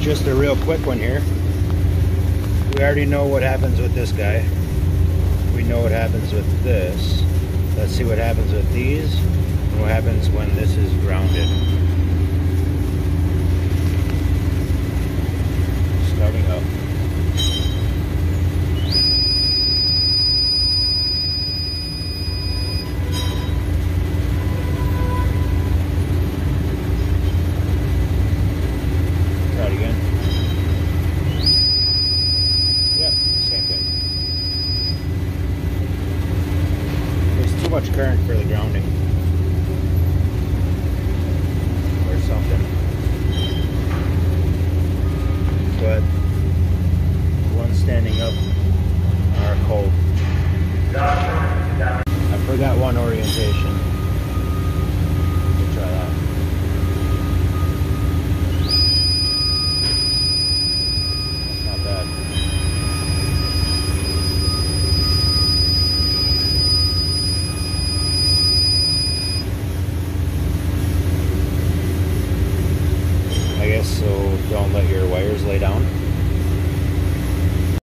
just a real quick one here. We already know what happens with this guy. We know what happens with this. Let's see what happens with these and what happens when this is grounded. Much current for the grounding. Or something. But the ones standing up are cold. I forgot one orientation. So don't let your wires lay down.